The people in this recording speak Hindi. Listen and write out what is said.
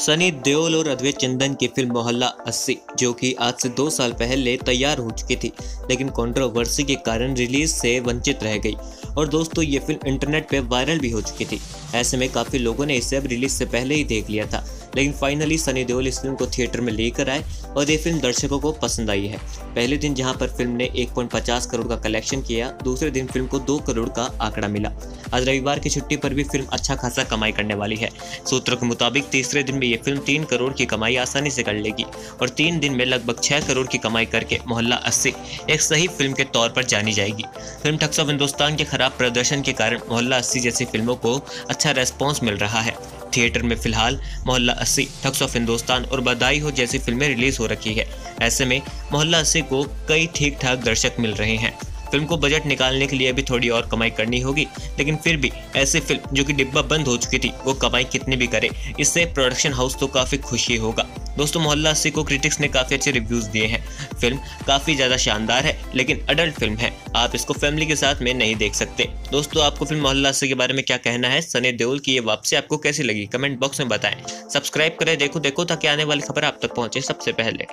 सनी देओल और अद्वैत चंदन की फ़िल्म मोहल्ला अस्सी, जो कि आज से दो साल पहले तैयार हो चुकी थी, लेकिन कंट्रोवर्सी के कारण रिलीज़ से वंचित रह गई। और दोस्तों, ये फ़िल्म इंटरनेट पे वायरल भी हो चुकी थी। ऐसे में काफ़ी लोगों ने इसे अब रिलीज़ से पहले ही देख लिया था। लेकिन फाइनली सनी देओल इस फ़िल्म को थिएटर में लेकर आए और ये फ़िल्म दर्शकों को पसंद आई है। पहले दिन जहाँ पर फ़िल्म ने 1.50 करोड़ का कलेक्शन किया, दूसरे दिन फ़िल्म को 2 करोड़ का आंकड़ा मिला। आज रविवार की छुट्टी पर भी फ़िल्म अच्छा खासा कमाई करने वाली है। सूत्रों के मुताबिक तीसरे दिन में ये फ़िल्म तीन करोड़ की कमाई आसानी से कर लेगी और तीन दिन में लगभग छह करोड़ की कमाई करके मोहल्ला अस्सी एक सही फ़िल्म के तौर पर जानी जाएगी। फ़िल्म ठक्स हिंदुस्तान के खराब प्रदर्शन के कारण मोहल्ला अस्सी जैसी फ़िल्मों को अच्छा रेस्पॉन्स मिल रहा है। थिएटर में फ़िलहाल मोहल्ला अस्सी, थक्स ऑफ़ हिंदुस्तान और बधाई हो जैसी फ़िल्में रिलीज़ हो रखी है। ऐसे में मोहल्ला अस्सी को कई ठीक ठाक दर्शक मिल रहे हैं। फ़िल्म को बजट निकालने के लिए भी थोड़ी और कमाई करनी होगी, लेकिन फिर भी ऐसी फ़िल्म जो कि डिब्बा बंद हो चुकी थी, वो कमाई कितनी भी करे, इससे प्रोडक्शन हाउस तो काफ़ी खुशी होगा। दोस्तों, मोहल्ला अस्सी को क्रिटिक्स ने काफ़ी अच्छे रिव्यूज़ दिए हैं। फ़िल्म काफ़ी ज़्यादा शानदार है, लेकिन अडल्ट फ़िल्म है। आप इसको फैमिली के साथ में नहीं देख सकते। दोस्तों, आपको फ़िल्म मोहल्ला अस्सी के बारे में क्या कहना है? सनी देओल की ये वापसी आपको कैसी लगी? कमेंट बॉक्स में बताएँ। सब्सक्राइब करें, देखो देखो, ताकि आने वाली खबर आप तक पहुँचे सबसे पहले।